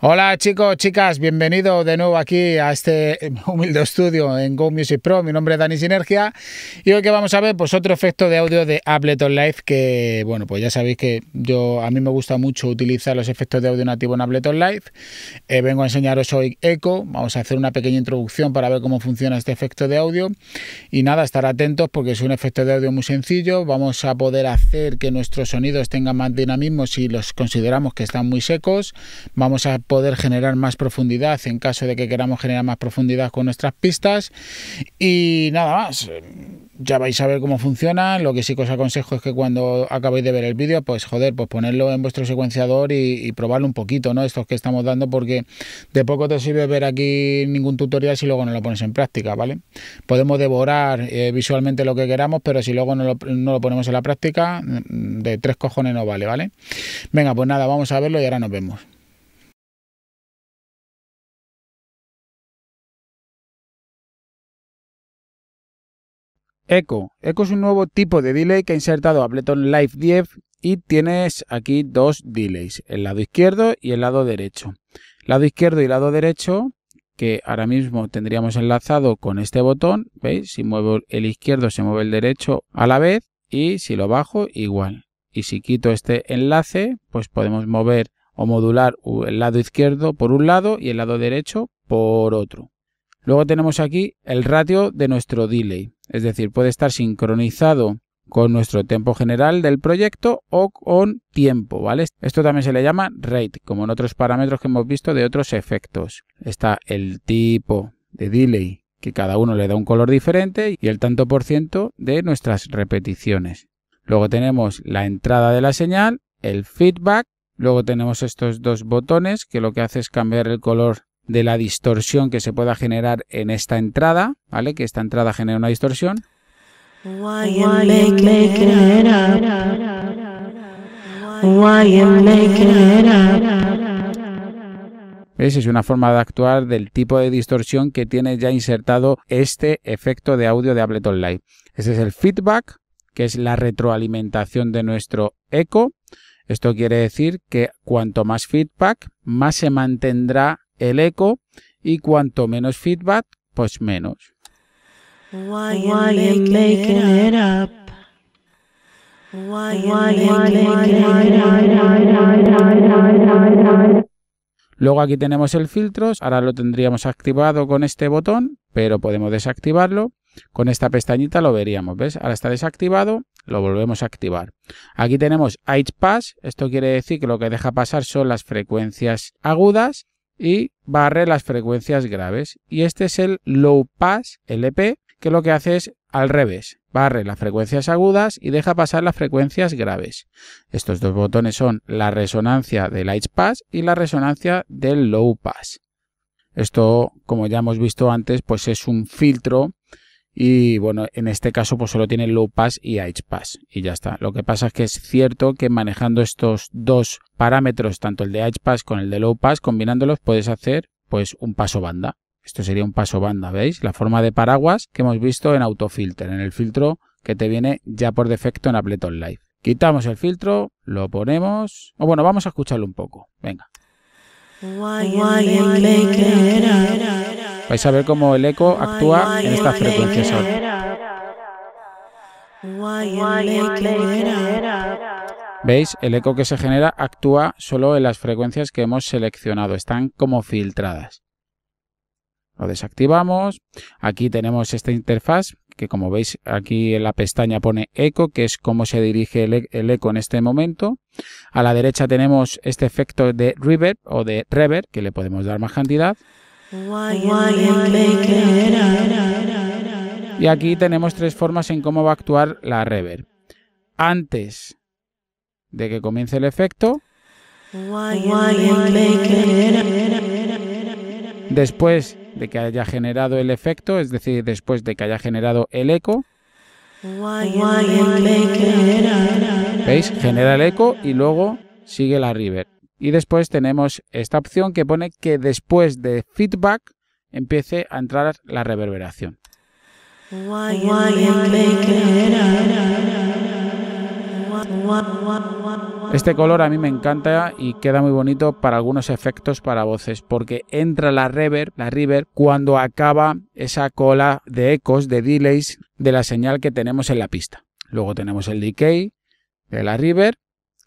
Hola chicos, chicas, bienvenido de nuevo aquí a este humilde estudio en Go Music Pro. Mi nombre es Dani Sinergia y hoy que vamos a ver pues otro efecto de audio de Ableton Live que bueno pues ya sabéis que yo a mí me gusta mucho utilizar los efectos de audio nativo en Ableton Live. Eh, vengo a enseñaros hoy Echo, vamos a hacer una pequeña introducción para ver cómo funciona este efecto de audio y nada, estar atentos porque es un efecto de audio muy sencillo. Vamos a poder hacer que nuestros sonidos tengan más dinamismo si los consideramos que están muy secos. Vamos a poder generar más profundidad en caso de que queramos generar más profundidad con nuestras pistas. Y nada más, ya vais a ver cómo funciona. Lo que sí que os aconsejo es que cuando acabéis de ver el vídeo, pues joder, pues ponerlo en vuestro secuenciador y, probarlo un poquito, ¿no? Estos que estamos dando, porque de poco te sirve ver aquí ningún tutorial si luego no lo pones en práctica, ¿vale? Podemos devorar eh, visualmente lo que queramos, pero si luego no lo, no lo ponemos en la práctica, de tres cojones no vale, ¿vale? Venga, pues nada, vamos a verlo y ahora nos vemos. Echo. Echo es un nuevo tipo de delay que ha insertado Ableton Live 10 y tienes aquí dos delays, el lado izquierdo y el lado derecho. Lado izquierdo y lado derecho que ahora mismo tendríamos enlazado con este botón, ¿veis? Si muevo el izquierdo se mueve el derecho a la vez y si lo bajo igual. Y si quito este enlace, pues podemos mover o modular el lado izquierdo por un lado y el lado derecho por otro. Luego tenemos aquí el ratio de nuestro delay, es decir, puede estar sincronizado con nuestro tiempo general del proyecto o con tiempo, ¿vale? Esto también se le llama rate, como en otros parámetros que hemos visto de otros efectos. Está el tipo de delay, que cada uno le da un color diferente, y el tanto por ciento de nuestras repeticiones. Luego tenemos la entrada de la señal, el feedback, luego tenemos estos dos botones que lo que hace es cambiar el color de la distorsión que se pueda generar en esta entrada, ¿vale? Que esta entrada genera una distorsión. ¿Ves? Es una forma de actuar del tipo de distorsión que tiene ya insertado este efecto de audio de Ableton Live. Ese es el feedback, que es la retroalimentación de nuestro eco. Esto quiere decir que cuanto más feedback, más se mantendrá el eco y cuanto menos feedback, pues menos. Luego aquí tenemos el filtro, ahora lo tendríamos activado con este botón, pero podemos desactivarlo. Con esta pestañita lo veríamos, ¿ves? Ahora está desactivado, lo volvemos a activar. Aquí tenemos Edge Pass, esto quiere decir que lo que deja pasar son las frecuencias agudas y barre las frecuencias graves. Y este es el Low Pass LP, que lo que hace es al revés, barre las frecuencias agudas y deja pasar las frecuencias graves. Estos dos botones son la resonancia del High Pass y la resonancia del Low Pass. Esto, como ya hemos visto antes, pues es un filtro y bueno, en este caso pues solo tiene low pass y high pass y ya está. Lo que pasa es que es cierto que manejando estos dos parámetros, tanto el de high pass con el de low pass, combinándolos puedes hacer pues un paso banda. Esto sería un paso banda, ¿veis? La forma de paraguas que hemos visto en autofilter, en el filtro que te viene ya por defecto en Ableton Live. Quitamos el filtro, lo ponemos... O bueno, vamos a escucharlo un poco. Venga. Vais a ver cómo el eco actúa en estas frecuencias ¿Veis? El eco que se genera actúa solo en las frecuencias que hemos seleccionado. Están como filtradas. Lo desactivamos. Aquí tenemos esta interfaz que como veis aquí en la pestaña pone eco, que es cómo se dirige el, el, eco en este momento. A la derecha tenemos este efecto de reverb o de reverb, que le podemos dar más cantidad. Y aquí tenemos tres formas en cómo va a actuar la reverb. Antes de que comience el efecto. Después de que haya generado el efecto, es decir, después de que haya generado el eco. ¿Veis? Genera el eco y luego sigue la reverb. Y después tenemos esta opción que pone que después de feedback empiece a entrar la reverberación. Este color a mí me encanta y queda muy bonito para algunos efectos para voces porque entra la reverb, la reverb cuando acaba esa cola de ecos, de delays de la señal que tenemos en la pista. Luego tenemos el decay de la reverb,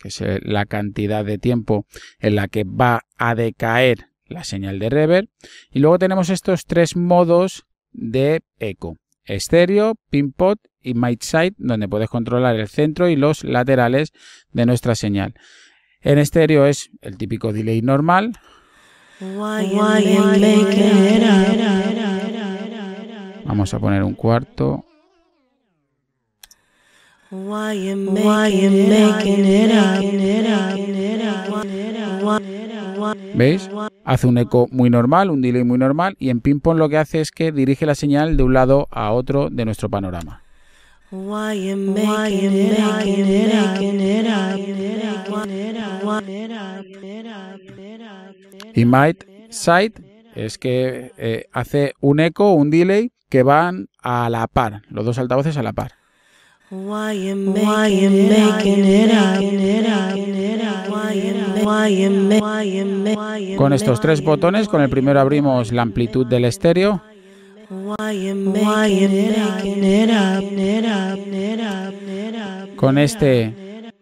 que es la cantidad de tiempo en la que va a decaer la señal de reverb. Y luego tenemos estos tres modos de eco. Estéreo, pinpot y might side, donde puedes controlar el centro y los laterales de nuestra señal. En estéreo es el típico delay normal. Vamos a poner un cuarto. ¿Veis? Hace un eco muy normal, un delay muy normal y en ping pong lo que hace es que dirige la señal de un lado a otro de nuestro panorama. Y might side es que eh, hace un eco, un delay que van a la par, los dos altavoces a la par. Con estos tres botones, con el primero abrimos la amplitud del estéreo. Con este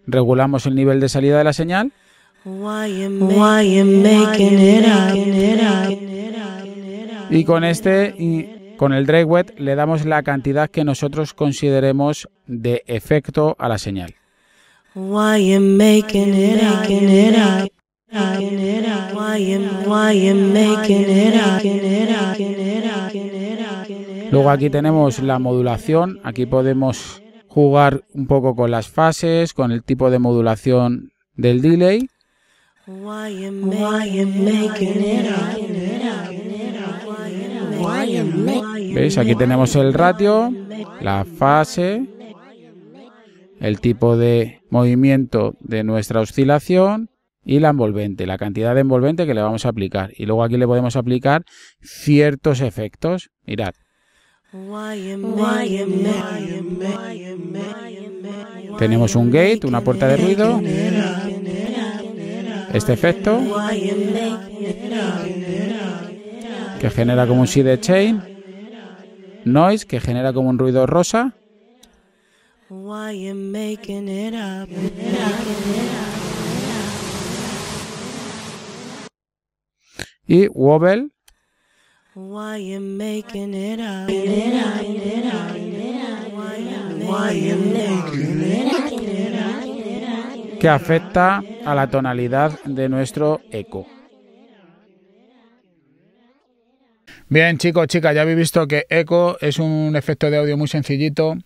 regulamos el nivel de salida de la señal. Y con este, con el drag wet, le damos la cantidad que nosotros consideremos de efecto a la señal. Luego aquí tenemos la modulación, aquí podemos jugar un poco con las fases, con el tipo de modulación del delay. ¿Veis? Aquí tenemos el ratio, la fase, el tipo de movimiento de nuestra oscilación y la envolvente, la cantidad de envolvente que le vamos a aplicar. Y luego aquí le podemos aplicar ciertos efectos. Mirad. Tenemos un gate, una puerta de ruido. Este efecto que genera como un side chain. Noise que genera como un ruido rosa. Y wobble. Que afecta a la tonalidad de nuestro eco. Bien chicos, chicas, ya habéis visto que Echo es un efecto de audio muy sencillito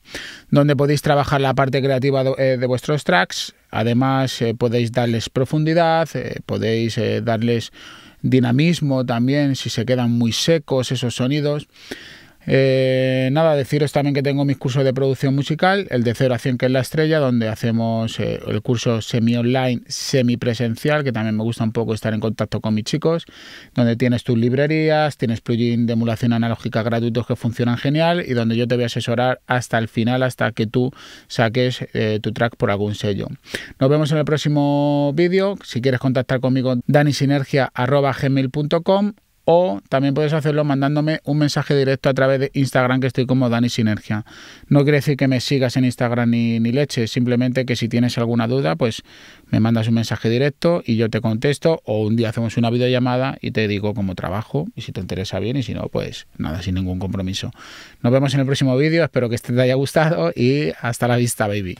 donde podéis trabajar la parte creativa de, eh, vuestros tracks. Además eh, podéis darles profundidad, eh, podéis darles dinamismo también si se quedan muy secos esos sonidos. Eh, nada, deciros también que tengo mis cursos de producción musical, el de 0 a 100 que es la estrella, donde hacemos eh, el curso semi-online, semi-presencial, que también me gusta un poco estar en contacto con mis chicos, donde tienes tus librerías, tienes plugins de emulación analógica gratuitos que funcionan genial y donde yo te voy a asesorar hasta el final, hasta que tú saques eh, tu track por algún sello. Nos vemos en el próximo vídeo. Si quieres contactar conmigo, danisinergia.gmail.com o también puedes hacerlo mandándome un mensaje directo a través de Instagram que estoy como Dani Sinergia. No quiere decir que me sigas en Instagram ni, ni leche, simplemente que si tienes alguna duda, pues me mandas un mensaje directo y yo te contesto o un día hacemos una videollamada y te digo cómo trabajo y si te interesa bien y si no, pues nada, sin ningún compromiso. Nos vemos en el próximo vídeo, espero que este te haya gustado y hasta la vista, baby.